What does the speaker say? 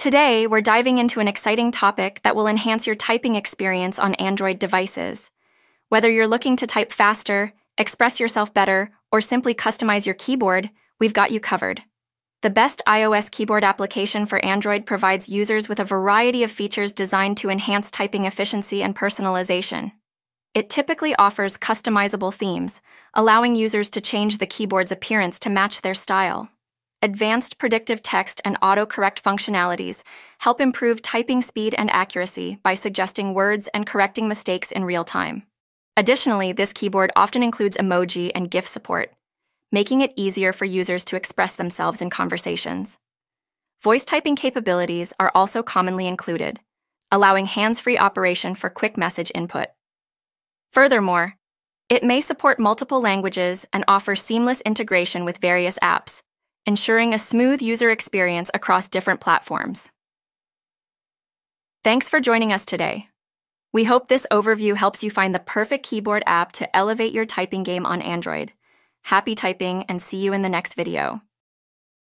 Today, we're diving into an exciting topic that will enhance your typing experience on Android devices. Whether you're looking to type faster, express yourself better, or simply customize your keyboard, we've got you covered. The best iOS keyboard application for Android provides users with a variety of features designed to enhance typing efficiency and personalization. It typically offers customizable themes, allowing users to change the keyboard's appearance to match their style. Advanced predictive text and autocorrect functionalities help improve typing speed and accuracy by suggesting words and correcting mistakes in real time. Additionally, this keyboard often includes emoji and GIF support, making it easier for users to express themselves in conversations. Voice typing capabilities are also commonly included, allowing hands free operation for quick message input. Furthermore, it may support multiple languages and offer seamless integration with various apps, ensuring a smooth user experience across different platforms. Thanks for joining us today. We hope this overview helps you find the perfect keyboard app to elevate your typing game on Android. Happy typing and see you in the next video.